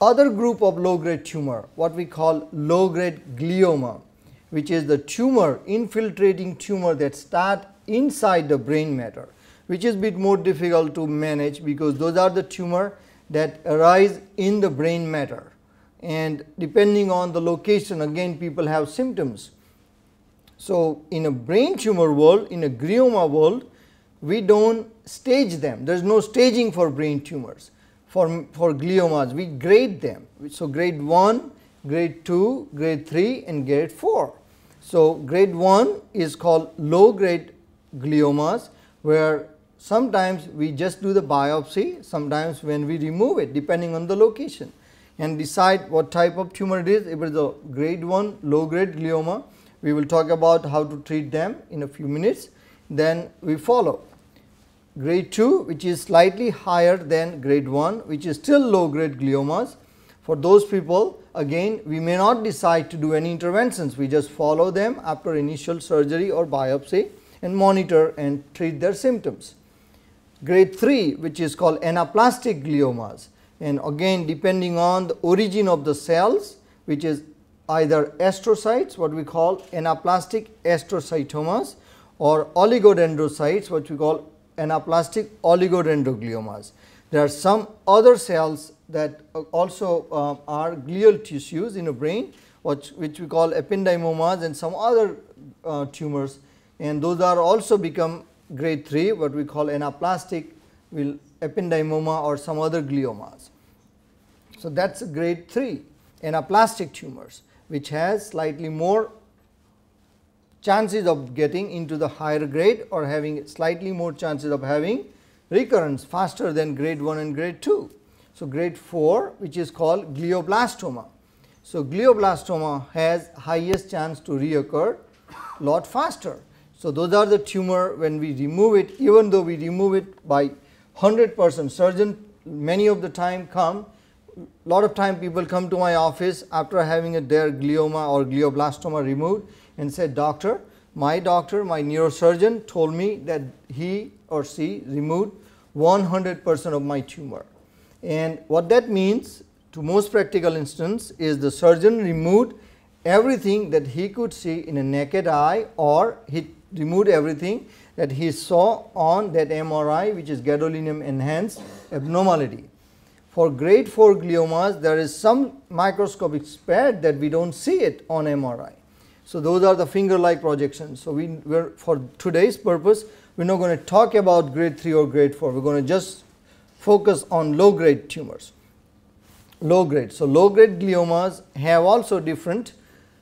other group of low grade tumor what we call low grade glioma which is the tumor infiltrating tumor that start inside the brain matter which is bit more difficult to manage because those are the tumor that arise in the brain matter. And depending on the location again people have symptoms. So, in a brain tumor world in a glioma world we do not stage them. There is no staging for brain tumors for, for gliomas we grade them. So, grade 1, grade 2, grade 3 and grade 4. So, grade 1 is called low grade gliomas where sometimes we just do the biopsy sometimes when we remove it depending on the location and decide what type of tumor it is if it is a grade 1 low grade glioma we will talk about how to treat them in a few minutes then we follow grade 2 which is slightly higher than grade 1 which is still low grade gliomas. For those people again we may not decide to do any interventions we just follow them after initial surgery or biopsy and monitor and treat their symptoms. Grade 3 which is called anaplastic gliomas and again depending on the origin of the cells which is either astrocytes what we call anaplastic astrocytomas or oligodendrocytes what we call anaplastic oligodendrogliomas. There are some other cells that also uh, are glial tissues in a brain which, which we call ependymomas and some other uh, tumors and those are also become grade 3 what we call anaplastic will ependymoma or some other gliomas. So, that is grade 3 anaplastic tumors which has slightly more chances of getting into the higher grade or having slightly more chances of having recurrence faster than grade 1 and grade 2. So, grade 4 which is called glioblastoma. So, glioblastoma has highest chance to reoccur lot faster. So, those are the tumor when we remove it even though we remove it by 100 percent surgeon many of the time come lot of time people come to my office after having a their glioma or glioblastoma removed and said, doctor, my doctor, my neurosurgeon told me that he or she removed 100 percent of my tumor. And what that means to most practical instance is the surgeon removed everything that he could see in a naked eye or he removed everything that he saw on that MRI which is gadolinium enhanced abnormality. For grade 4 gliomas there is some microscopic spread that we do not see it on MRI. So, those are the finger like projections. So, we were for today's purpose we are not going to talk about grade 3 or grade 4, we are going to just focus on low grade tumors, low grade. So, low grade gliomas have also different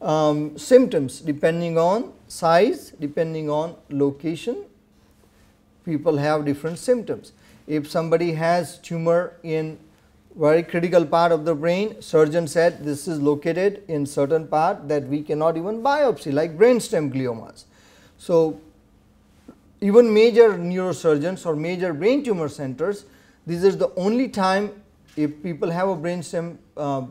um, symptoms depending on size, depending on location, people have different symptoms. If somebody has tumor in very critical part of the brain surgeon said this is located in certain part that we cannot even biopsy like brainstem gliomas. So, even major neurosurgeons or major brain tumor centers this is the only time if people have a brainstem uh,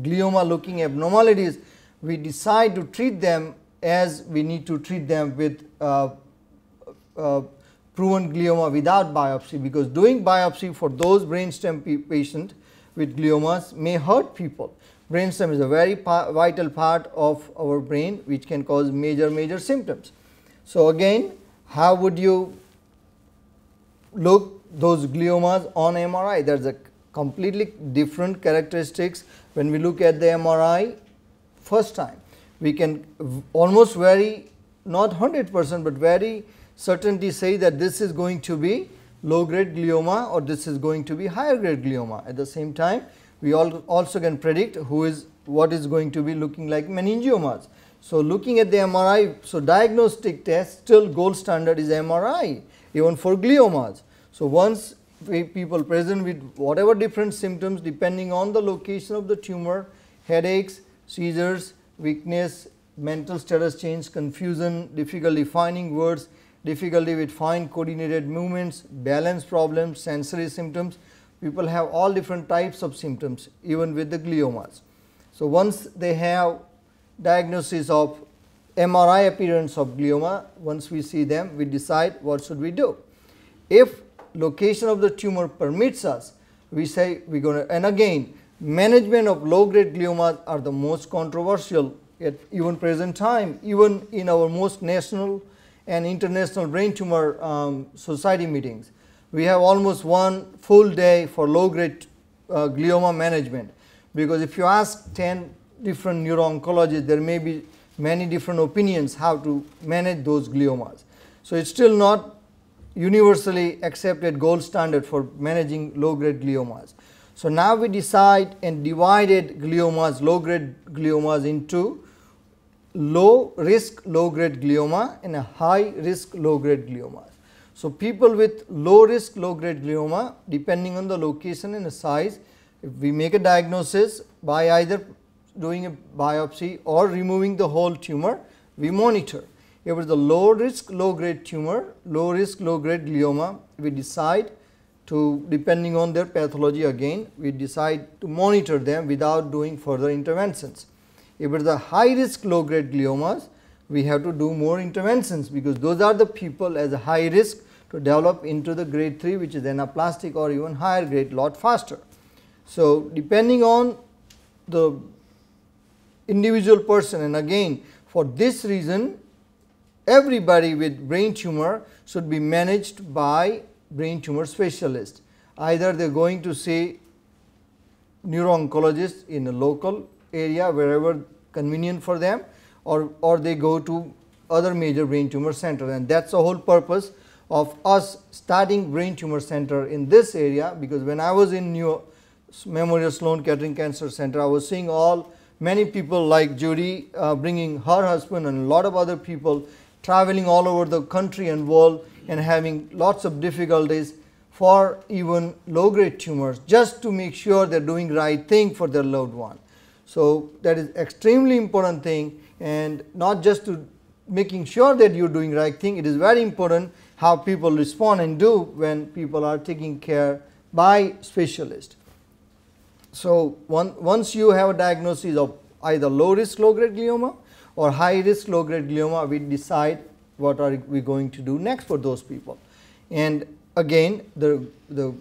glioma looking abnormalities we decide to treat them as we need to treat them with uh, uh, proven glioma without biopsy because doing biopsy for those brainstem patient with gliomas may hurt people. Brainstem is a very vital part of our brain which can cause major major symptoms. So, again how would you look those gliomas on MRI there is a completely different characteristics when we look at the MRI first time. We can almost very not 100 percent, but very certainty say that this is going to be low grade glioma or this is going to be higher grade glioma. At the same time, we also can predict who is what is going to be looking like meningiomas. So, looking at the MRI, so diagnostic test still gold standard is MRI even for gliomas. So, once people present with whatever different symptoms depending on the location of the tumor, headaches, seizures, weakness, mental status change, confusion, difficulty finding words, difficulty with fine coordinated movements, balance problems, sensory symptoms. People have all different types of symptoms even with the gliomas. So, once they have diagnosis of MRI appearance of glioma, once we see them we decide what should we do. If location of the tumor permits us, we say we are going to and again management of low grade gliomas are the most controversial at even present time even in our most national and international brain tumor um, society meetings. We have almost one full day for low grade uh, glioma management because if you ask 10 different neuro-oncologists there may be many different opinions how to manage those gliomas. So, it is still not universally accepted gold standard for managing low grade gliomas. So, now we decide and divided gliomas low grade gliomas into low risk low grade glioma and a high risk low grade glioma. So, people with low risk low grade glioma depending on the location and the size if we make a diagnosis by either doing a biopsy or removing the whole tumor we monitor. If it is a low risk low grade tumor low risk low grade glioma we decide to depending on their pathology again we decide to monitor them without doing further interventions. If it is a high risk low grade gliomas, we have to do more interventions because those are the people as a high risk to develop into the grade 3 which is anaplastic or even higher grade lot faster. So, depending on the individual person and again for this reason everybody with brain tumor should be managed by brain tumor specialist. Either they are going to see neuro-oncologist in a local area wherever convenient for them or, or they go to other major brain tumor center and that is the whole purpose of us starting brain tumor center in this area because when I was in New Memorial Sloan Kettering Cancer Center I was seeing all many people like Judy uh, bringing her husband and a lot of other people traveling all over the country and world and having lots of difficulties for even low grade tumors just to make sure they are doing right thing for their loved one. So, that is extremely important thing and not just to making sure that you are doing right thing, it is very important how people respond and do when people are taking care by specialist. So, one, once you have a diagnosis of either low risk low grade glioma or high risk low grade glioma, we decide what are we going to do next for those people. And again the, the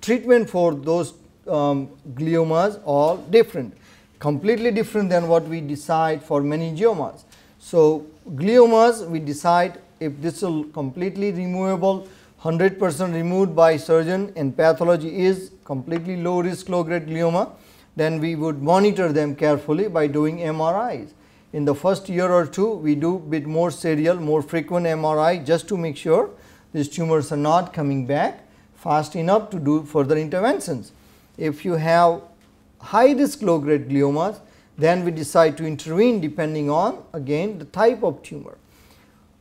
treatment for those um, gliomas all different, completely different than what we decide for meningiomas. So, gliomas we decide if this is completely removable 100 percent removed by surgeon and pathology is completely low risk low grade glioma, then we would monitor them carefully by doing MRIs. In the first year or two we do bit more serial more frequent MRI just to make sure these tumors are not coming back fast enough to do further interventions if you have high risk low grade gliomas, then we decide to intervene depending on again the type of tumor.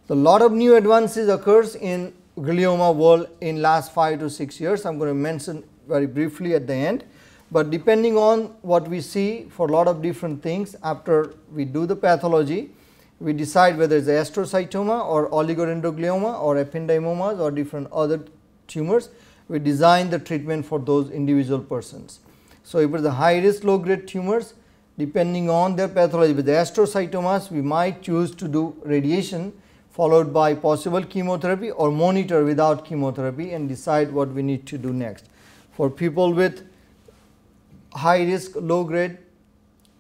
A lot of new advances occurs in glioma world in last 5 to 6 years. I am going to mention very briefly at the end, but depending on what we see for a lot of different things after we do the pathology, we decide whether it is astrocytoma or oligodendroglioma or ependymoma or different other tumors we design the treatment for those individual persons. So, if it is a high risk low grade tumors depending on their pathology with the astrocytomas we might choose to do radiation followed by possible chemotherapy or monitor without chemotherapy and decide what we need to do next. For people with high risk low grade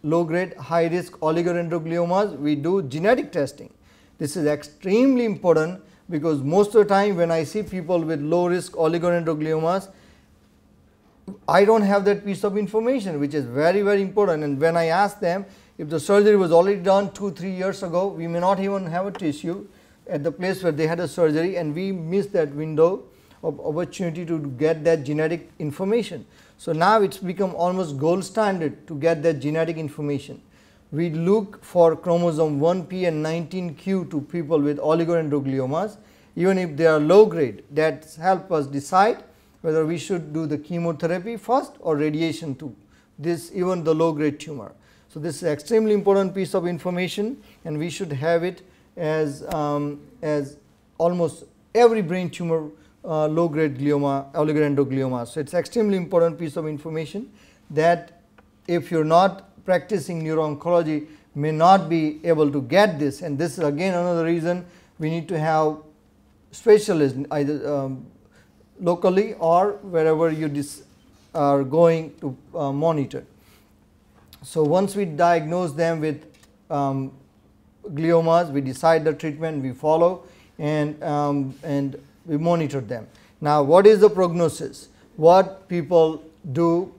low grade high risk oligodendrogliomas we do genetic testing. This is extremely important because most of the time when I see people with low risk oligodendrogliomas, I do not have that piece of information which is very very important and when I ask them if the surgery was already done 2 3 years ago we may not even have a tissue at the place where they had a surgery and we miss that window of opportunity to get that genetic information. So, now it's become almost gold standard to get that genetic information we look for chromosome 1p and 19q to people with oligodendrogliomas even if they are low grade that help us decide whether we should do the chemotherapy first or radiation to this even the low grade tumor. So, this is extremely important piece of information and we should have it as, um, as almost every brain tumor uh, low grade glioma oligodendroglioma. So, it is extremely important piece of information that if you are not practicing neuro-oncology may not be able to get this and this is again another reason we need to have specialists either um, locally or wherever you are going to uh, monitor. So, once we diagnose them with um, gliomas, we decide the treatment, we follow and, um, and we monitor them. Now, what is the prognosis? What people do,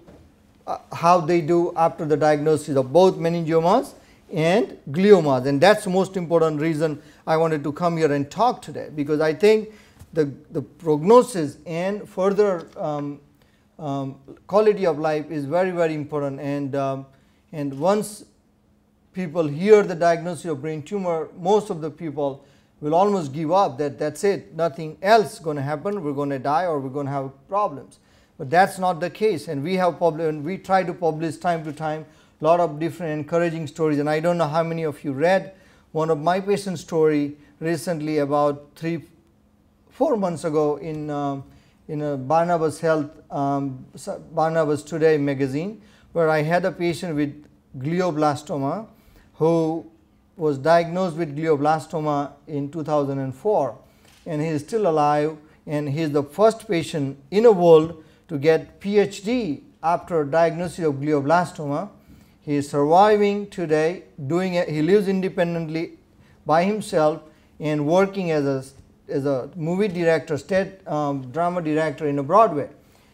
uh, how they do after the diagnosis of both meningiomas and gliomas. And that is the most important reason I wanted to come here and talk today because I think the, the prognosis and further um, um, quality of life is very very important. And, um, and once people hear the diagnosis of brain tumor most of the people will almost give up that that is it. Nothing else going to happen. We are going to die or we are going to have problems. But that is not the case. And we have published we try to publish time to time a lot of different encouraging stories. And I do not know how many of you read one of my patient story recently about 3 4 months ago in um, in a Barnabas Health um, Barnabas Today magazine where I had a patient with glioblastoma who was diagnosed with glioblastoma in 2004 and he is still alive and he is the first patient in the world to get PhD after diagnosis of glioblastoma he is surviving today, doing it, he lives independently by himself and working as a, as a movie director, state um, drama director in a Broadway.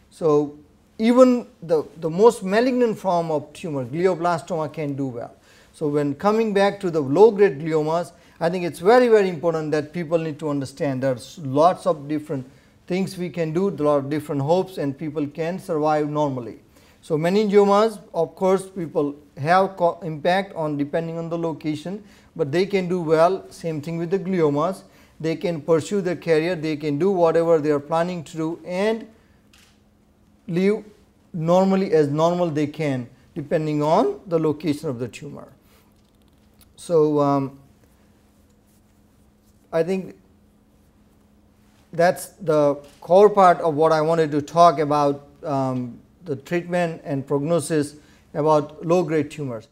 So, even the, the most malignant form of tumor, glioblastoma can do well. So, when coming back to the low grade gliomas, I think it is very very important that people need to understand there are lots of different things we can do, there are different hopes and people can survive normally. So, meningiomas of course, people have impact on depending on the location, but they can do well same thing with the gliomas. They can pursue their career, they can do whatever they are planning to do and live normally as normal they can depending on the location of the tumor. So, um, I think that is the core part of what I wanted to talk about um, the treatment and prognosis about low grade tumors.